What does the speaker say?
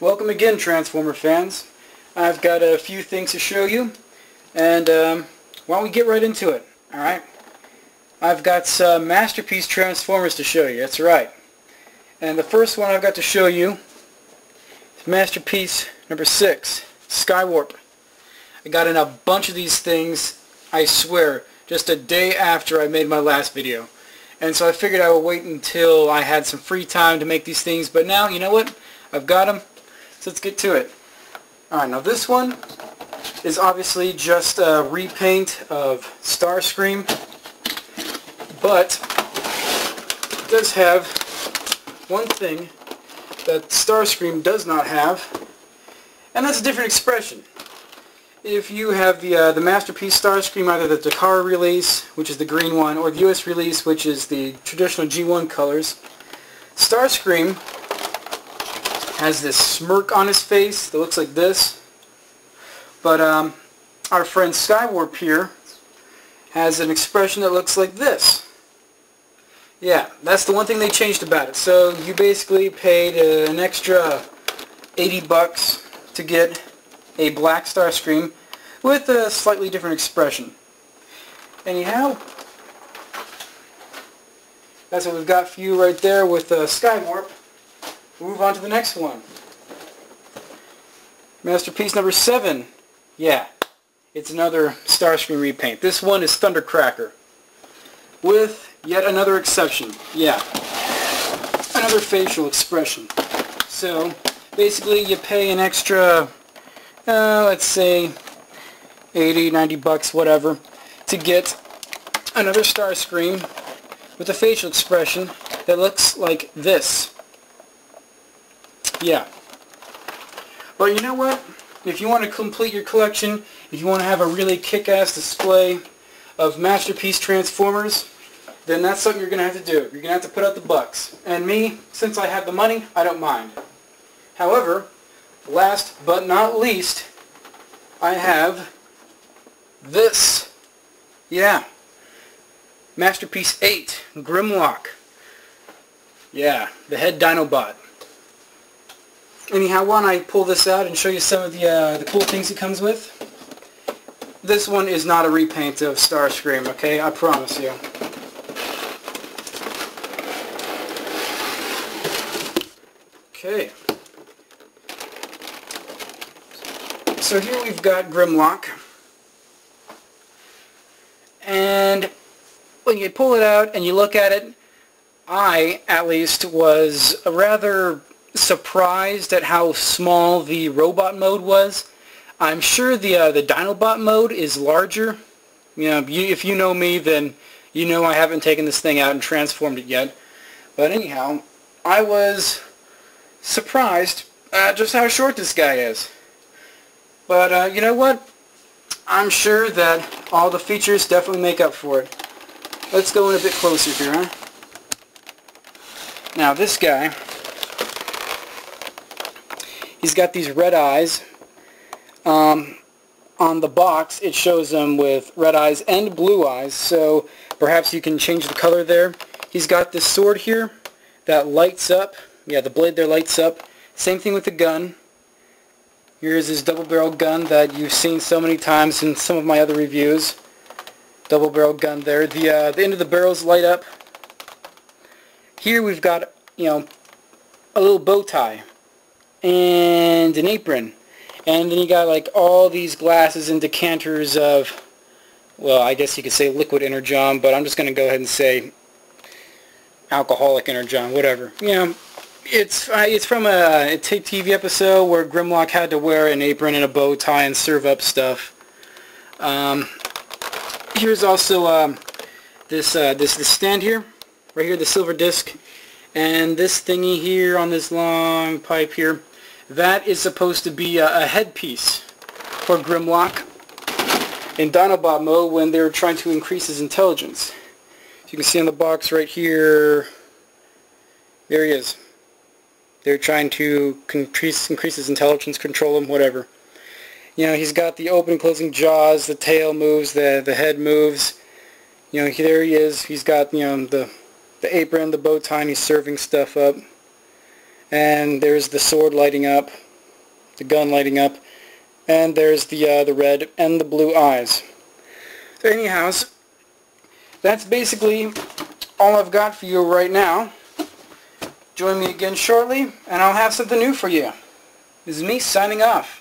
Welcome again, Transformer fans. I've got a few things to show you, and um, why don't we get right into it, alright? I've got some Masterpiece Transformers to show you, that's right. And the first one I've got to show you is Masterpiece number 6, Skywarp. I got in a bunch of these things, I swear, just a day after I made my last video. And so I figured I would wait until I had some free time to make these things, but now, you know what? I've got them, so let's get to it. Alright, now this one is obviously just a repaint of Starscream, but it does have one thing that Starscream does not have, and that's a different expression. If you have the uh, the Masterpiece Starscream, either the Takara release, which is the green one, or the US release, which is the traditional G1 colors, Starscream has this smirk on his face that looks like this. But um, our friend Skywarp here has an expression that looks like this. Yeah, that's the one thing they changed about it. So you basically paid uh, an extra 80 bucks to get a black Starscream with a slightly different expression. Anyhow, that's what we've got for you right there with uh, Skywarp. Move on to the next one. Masterpiece number seven. Yeah, it's another Starscream repaint. This one is Thundercracker. With yet another exception. Yeah, another facial expression. So, basically you pay an extra, uh, let's say, 80, 90 bucks, whatever, to get another Starscream with a facial expression that looks like this. Yeah. But you know what? If you want to complete your collection, if you want to have a really kick-ass display of Masterpiece Transformers, then that's something you're going to have to do. You're going to have to put out the bucks. And me, since I have the money, I don't mind. However, last but not least, I have this. Yeah. Masterpiece 8, Grimlock. Yeah, the head Dinobot. Anyhow, why don't I pull this out and show you some of the, uh, the cool things it comes with? This one is not a repaint of Starscream, okay? I promise you. Okay. So here we've got Grimlock. And when you pull it out and you look at it, I, at least, was rather surprised at how small the robot mode was. I'm sure the uh, the Dinobot mode is larger. You know, you, if you know me, then you know I haven't taken this thing out and transformed it yet. But anyhow, I was surprised at just how short this guy is. But uh, you know what? I'm sure that all the features definitely make up for it. Let's go in a bit closer here, huh? Now this guy He's got these red eyes. Um, on the box, it shows them with red eyes and blue eyes, so perhaps you can change the color there. He's got this sword here that lights up. Yeah, the blade there lights up. Same thing with the gun. Here's his double-barrel gun that you've seen so many times in some of my other reviews. Double-barrel gun there. The, uh, the end of the barrels light up. Here we've got, you know, a little bow tie and an apron. And then you got like all these glasses and decanters of, well, I guess you could say liquid energon, but I'm just going to go ahead and say alcoholic energon, whatever. You know, it's uh, it's from a, a TV episode where Grimlock had to wear an apron and a bow tie and serve up stuff. Um, here's also um, this uh, this this stand here, right here, the silver disc, and this thingy here on this long pipe here that is supposed to be a, a headpiece for Grimlock in Dinobot mode when they're trying to increase his intelligence. You can see on the box right here, there he is. They're trying to increase, increase his intelligence, control him, whatever. You know, he's got the open and closing jaws, the tail moves, the, the head moves. You know, there he is. He's got, you know, the, the apron, the bow tie, and he's serving stuff up. And there's the sword lighting up, the gun lighting up, and there's the, uh, the red and the blue eyes. So anyhows, that's basically all I've got for you right now. Join me again shortly, and I'll have something new for you. This is me signing off.